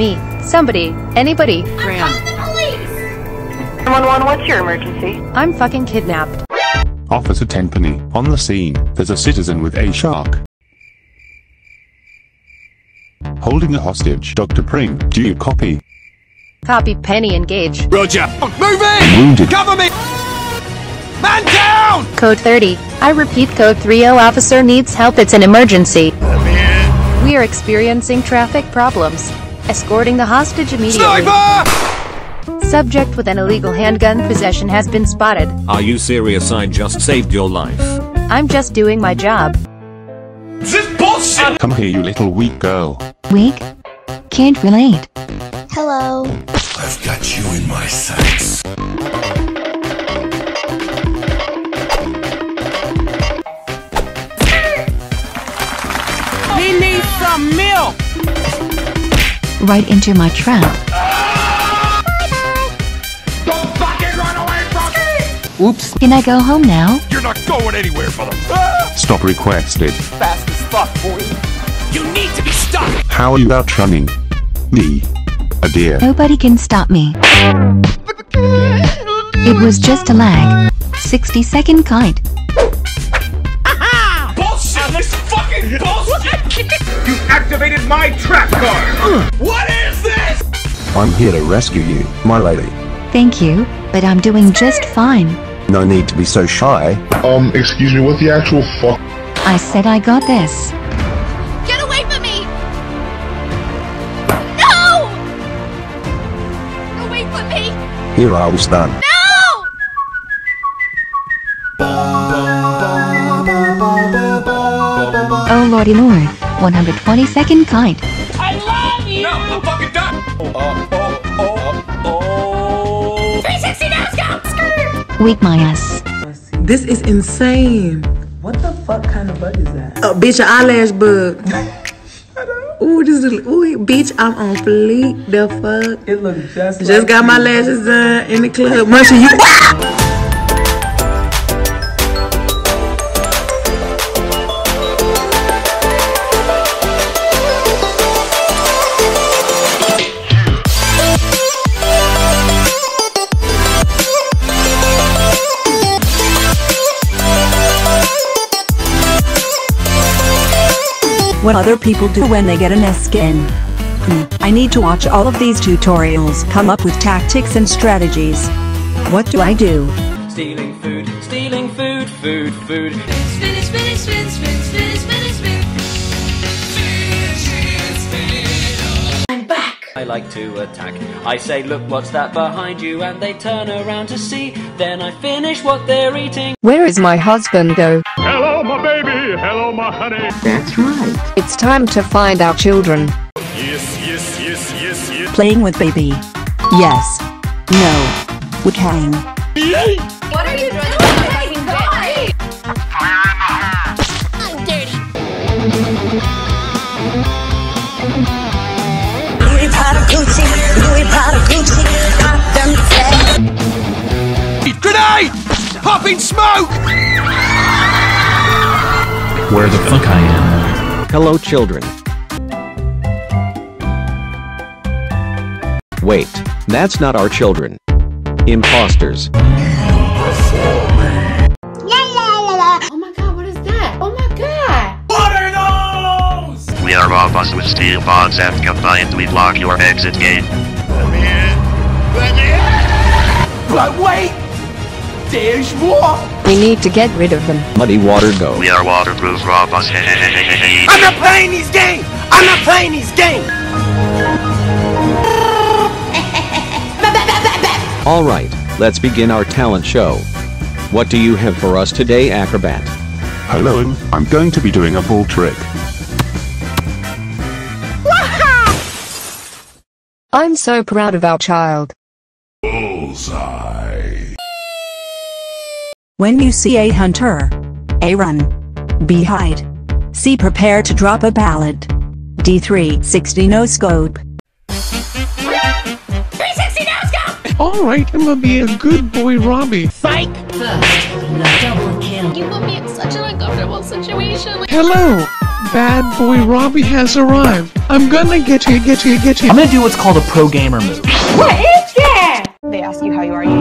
Me. Somebody. Anybody. Graham. 911, what's your emergency? I'm fucking kidnapped. Officer Tenpenny, on the scene, there's a citizen with a shark. Holding a hostage, Dr. Pring, do you copy? Copy Penny engage. Roger. Move in! Wounded. Cover me! Man down! Code 30. I repeat code 30 officer needs help it's an emergency. We are experiencing traffic problems. Escorting the hostage immediately. Sniper! Subject with an illegal handgun possession has been spotted. Are you serious? I just saved your life. I'm just doing my job. This bullshit! Come here, you little weak girl. Weak? Can't relate. Hello. I've got you in my sights. Right into my trap. Don't fucking run away from me! Oops. Can I go home now? You're not going anywhere, mother. Stop requested. Fast as fuck, boy. You need to be stopped! How are you outrunning? Me. A deer. Nobody can stop me. It was just a lag. 60 second kite. Activated my trap card! what is this? I'm here to rescue you, my lady. Thank you, but I'm doing just fine. No need to be so shy. Um, excuse me, what the actual fuck? I said I got this. Get away from me! No! Away from me! Here I was done. No! Oh lordy lord. 120 second kite. I love you No, I'm fucking done! Oh, oh, oh, oh. 360 now, go! Weak my ass. This is insane. What the fuck kind of bug is that? Uh, bitch, an eyelash bug. Ooh, this is ooh, bitch, I'm on fleek. The fuck? It looks just Just got my lashes done in the club. Munchie, you. what other people do when they get an skin. Hmm, I need to watch all of these tutorials, come up with tactics and strategies. What do I do? Stealing food, stealing food, food, food. Spin, spin, spin, spin, spin, spin, spin. I'm back! I like to attack. I say, look, what's that behind you? And they turn around to see. Then I finish what they're eating. Where is my husband though? Hello, my. Hello, my honey. That's right. It's time to find our children. Yes, yes, yes, yes, yes. Playing with baby. Yes. No. Would hang. What are you doing? My god! I'm dirty. Louis Prada Gucci, Louis Prada Gucci, Grenade! Popping smoke! Where the fuck I am? Hello, children. Wait, that's not our children. Imposters. Oh my god, what is that? Oh my god! What are those? We are robots with steel pods and combined we block your exit gate. Let me in. Let me in. But wait! There's more! We need to get rid of them. Muddy water go. We are waterproof robots. I'm not playing these games! I'm not playing these games! Alright, let's begin our talent show. What do you have for us today, Acrobat? Hello, I'm going to be doing a bull trick. I'm so proud of our child. Bullseye. When you see a hunter, A run. B hide. C prepare to drop a ballad. D3 60 no scope. 360 now, go! Alright, I'm gonna be a good boy, Robbie. Psych! First, double kill. You put me in such an uncomfortable situation. Hello, bad boy Robbie has arrived. I'm gonna get you, get you, get you. I'm gonna do what's called a pro gamer move. What is that? They ask you how you are, you just have to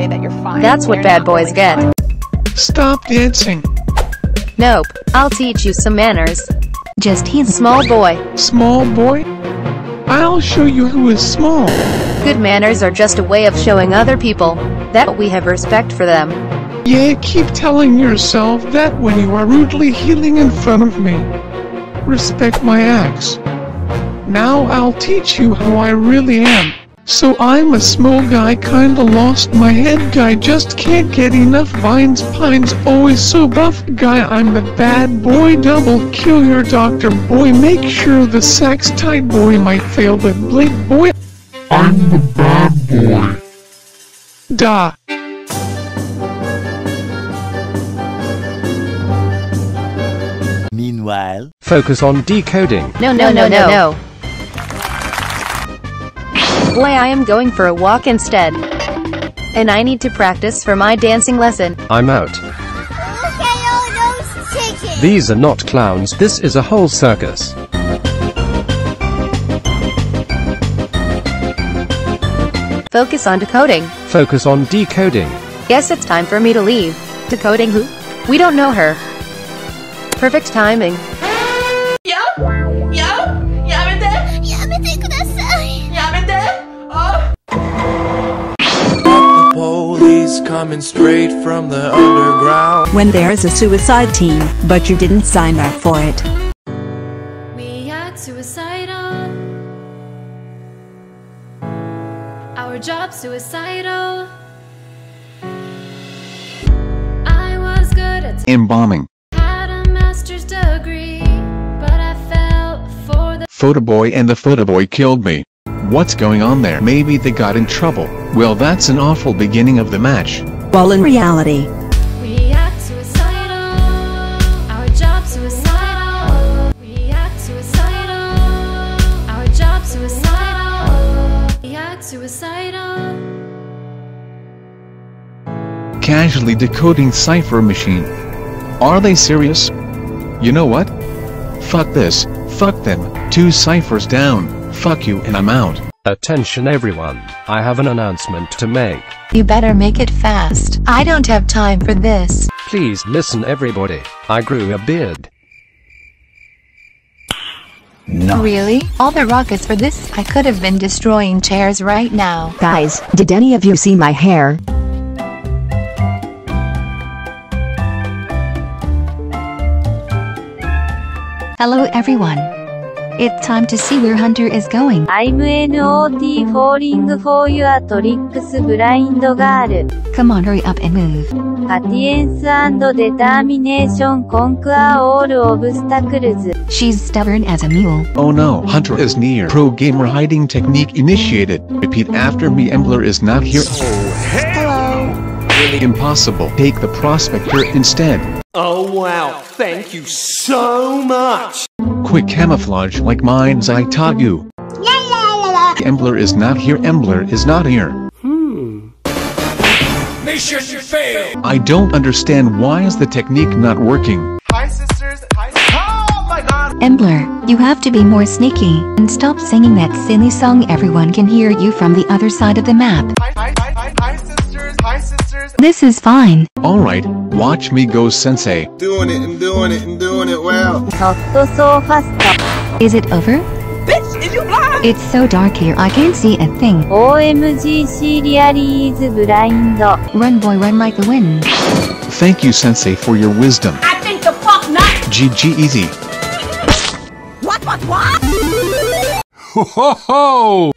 say that you're fine. That's what bad boys really get. fine. Stop dancing. Nope. I'll teach you some manners. Just he's Small boy. Small boy? I'll show you who is small. Good manners are just a way of showing other people that we have respect for them. Yeah, keep telling yourself that when you are rudely healing in front of me. Respect my acts. Now I'll teach you who I really am. So I'm a small guy kinda lost my head guy just can't get enough vines pines always so buff guy I'm the bad boy double kill your doctor boy make sure the sax tight boy might fail but blade boy I'm the bad boy. Da. Meanwhile, Focus on decoding. No, no, no, no, no. Boy, I am going for a walk instead. And I need to practice for my dancing lesson. I'm out. These are not clowns, this is a whole circus. Focus on decoding. Focus on decoding. Guess it's time for me to leave. Decoding who? We don't know her. Perfect timing. Coming straight from the underground. When there is a suicide team, but you didn't sign up for it. We act suicidal. Our job suicidal. I was good at Embalming. had a master's degree, but I fell for the Photoboy and the photoboy killed me. What's going on there? Maybe they got in trouble. Well that's an awful beginning of the match. While in reality, We act suicidal. Our job suicidal. We act suicidal. Our job suicidal. We act suicidal. Casually decoding cipher machine. Are they serious? You know what? Fuck this, fuck them, two ciphers down, fuck you and I'm out. Attention everyone, I have an announcement to make. You better make it fast. I don't have time for this. Please listen everybody, I grew a beard. Really? All the rockets for this? I could have been destroying chairs right now. guys, did any of you see my hair? Hello everyone. It's time to see where Hunter is going. I'm NOT falling for your tricks blind girl. Come on, hurry up and move. Patience and determination conquer all obstacles. She's stubborn as a mule. Oh no, Hunter is near. Pro gamer hiding technique initiated. Repeat after me Embler is not here. Oh, hello. Impossible. Take the prospector instead. Oh wow, thank you so much! Quick camouflage like mines I taught you. Embler is not here. Embler is not here. Hmm. Mission failed! I don't understand why is the technique not working. Hi sisters, hi Oh my god! Embler, you have to be more sneaky and stop singing that silly song everyone can hear you from the other side of the map. Hi, hi, hi, This is fine. Alright, watch me go sensei. Doing it and doing it and doing it well. Not so fast. Is it over? Bitch, is you blind? It's so dark here I can't see a thing. OMG she really is blind. Run boy run like the wind. Thank you sensei for your wisdom. I think the fuck not. GG easy. What, what, what? Ho ho ho!